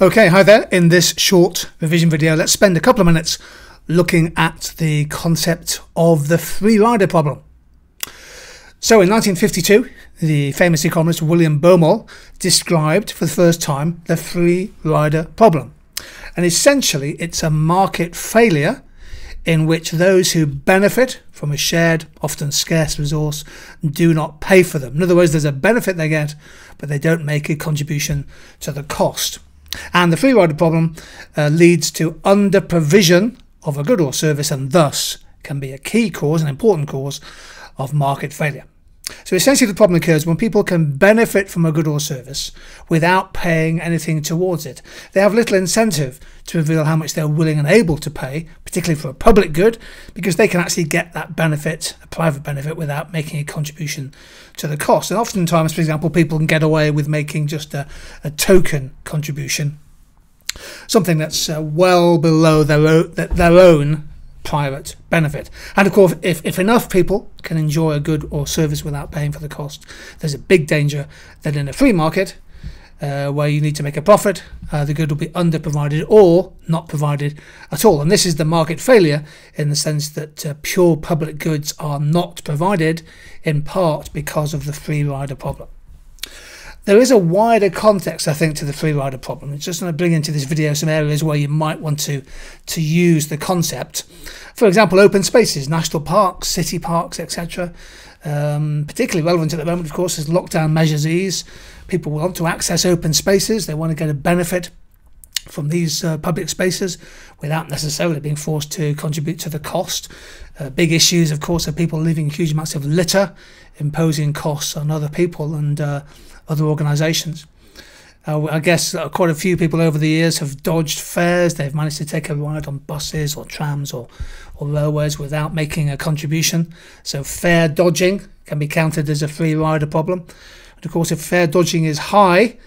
Okay, hi there. In this short revision video, let's spend a couple of minutes looking at the concept of the free rider problem. So in 1952, the famous economist William Baumol described for the first time the free rider problem. And essentially, it's a market failure in which those who benefit from a shared, often scarce resource do not pay for them. In other words, there's a benefit they get, but they don't make a contribution to the cost. And the free rider problem uh, leads to under provision of a good or service and thus can be a key cause, an important cause of market failure. So essentially the problem occurs when people can benefit from a good or service without paying anything towards it. They have little incentive to reveal how much they're willing and able to pay, particularly for a public good, because they can actually get that benefit, a private benefit, without making a contribution to the cost. And oftentimes, for example, people can get away with making just a, a token contribution, something that's uh, well below their own, their own private benefit. And of course, if, if enough people can enjoy a good or service without paying for the cost, there's a big danger that in a free market, uh, where you need to make a profit, uh, the good will be under provided or not provided at all. And this is the market failure in the sense that uh, pure public goods are not provided in part because of the free rider problem. There is a wider context, I think, to the free rider problem. It's just going to bring into this video some areas where you might want to, to use the concept. For example, open spaces, national parks, city parks, etc. Um, particularly relevant at the moment, of course, is lockdown measures ease. People want to access open spaces. They want to get a benefit from these uh, public spaces without necessarily being forced to contribute to the cost. Uh, big issues, of course, are people leaving huge amounts of litter, imposing costs on other people and uh, other organisations. Uh, I guess uh, quite a few people over the years have dodged fares. They've managed to take a ride on buses or trams or, or railways without making a contribution. So fare dodging can be counted as a free rider problem. And of course, if fare dodging is high,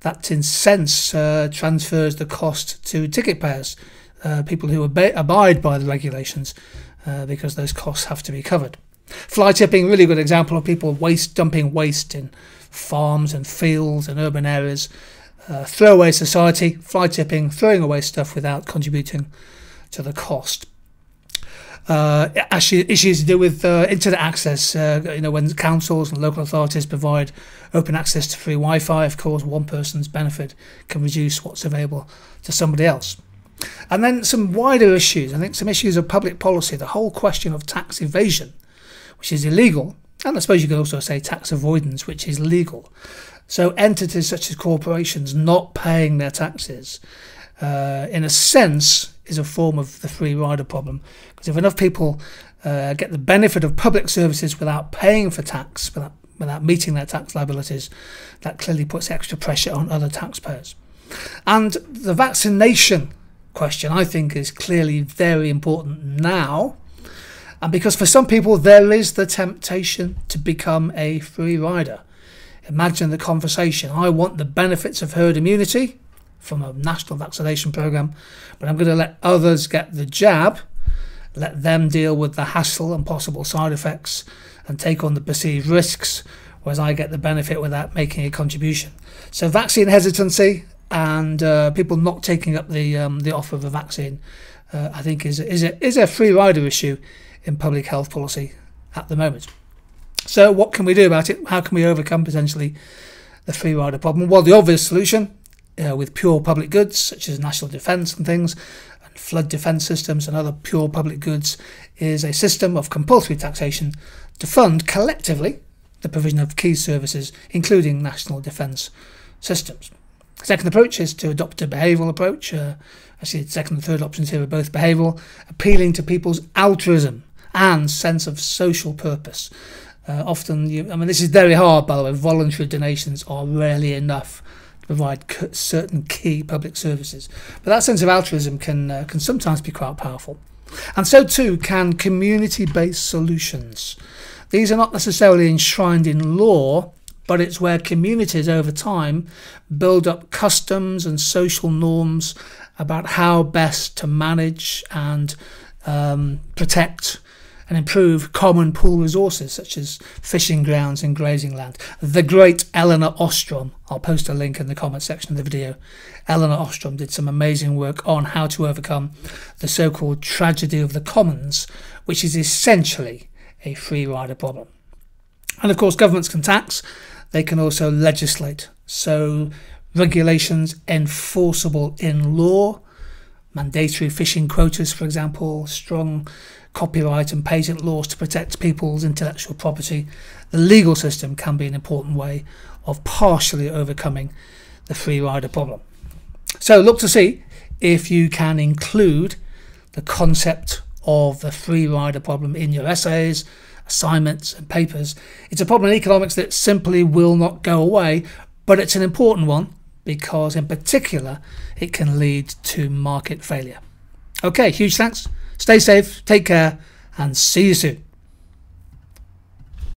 that in sense uh, transfers the cost to ticket payers, uh, people who abide by the regulations, uh, because those costs have to be covered. Fly tipping, really good example of people waste dumping waste in farms and fields and urban areas. Uh, throwaway society, fly tipping, throwing away stuff without contributing to the cost. Uh, actually, issues to do with uh, internet access. Uh, you know, when councils and local authorities provide open access to free Wi-Fi, of course, one person's benefit can reduce what's available to somebody else. And then some wider issues. I think some issues of public policy. The whole question of tax evasion, which is illegal, and I suppose you could also say tax avoidance, which is legal. So entities such as corporations not paying their taxes, uh, in a sense, is a form of the free rider problem. Because if enough people uh, get the benefit of public services without paying for tax, without, without meeting their tax liabilities, that clearly puts extra pressure on other taxpayers. And the vaccination question, I think, is clearly very important now and because for some people there is the temptation to become a free rider. Imagine the conversation. I want the benefits of herd immunity from a national vaccination program, but I'm going to let others get the jab, let them deal with the hassle and possible side effects, and take on the perceived risks, whereas I get the benefit without making a contribution. So vaccine hesitancy and uh, people not taking up the um, the offer of a vaccine, uh, I think is is a, is a free rider issue in public health policy at the moment. So, what can we do about it? How can we overcome potentially the free rider problem? Well, the obvious solution uh, with pure public goods, such as national defence and things, and flood defence systems and other pure public goods, is a system of compulsory taxation to fund collectively the provision of key services, including national defence systems. Second approach is to adopt a behavioural approach. Uh, actually, the second and third options here are both behavioural, appealing to people's altruism and sense of social purpose. Uh, often, you, I mean, this is very hard, by the way. Voluntary donations are rarely enough provide certain key public services, but that sense of altruism can uh, can sometimes be quite powerful. And so too can community-based solutions. These are not necessarily enshrined in law, but it's where communities over time build up customs and social norms about how best to manage and um, protect and improve common pool resources such as fishing grounds and grazing land. The great Elinor Ostrom, I'll post a link in the comment section of the video. Elinor Ostrom did some amazing work on how to overcome the so called tragedy of the commons, which is essentially a free rider problem. And of course, governments can tax, they can also legislate. So, regulations enforceable in law, mandatory fishing quotas, for example, strong copyright and patent laws to protect people's intellectual property, the legal system can be an important way of partially overcoming the free rider problem. So look to see if you can include the concept of the free rider problem in your essays, assignments and papers. It's a problem in economics that simply will not go away, but it's an important one because in particular it can lead to market failure. Okay, huge thanks. Stay safe, take care, and see you soon.